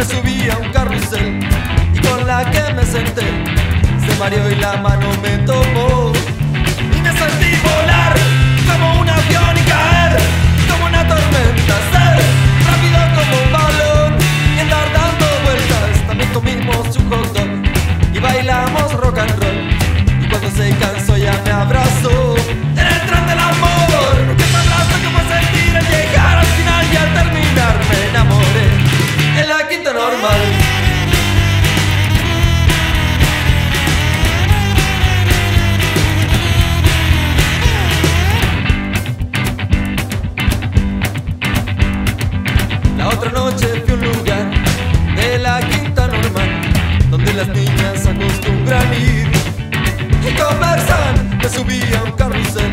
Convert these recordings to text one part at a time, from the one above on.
me subí a un carrusel y con la que me senté se mareó y la mano me tomó y me sentí noche fui a un lugar de la quinta normal, donde las niñas acostumbran ir y conversan. Me subí a un carrusel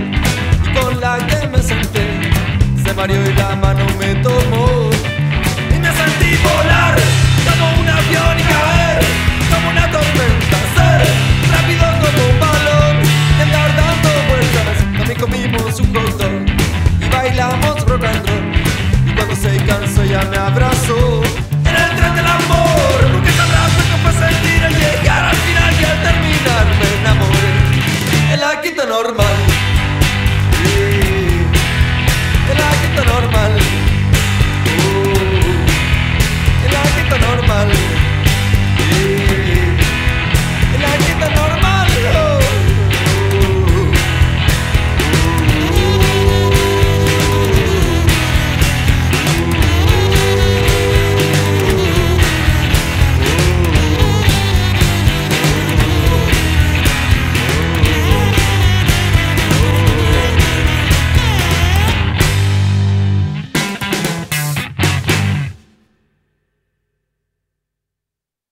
y con la que me senté se mareó y la mano me tomó y me sentí volar como un avión y caer como una tormenta, ser rápido como un balón y andar dando vueltas. También comimos un hot y bailamos. e me abraçou.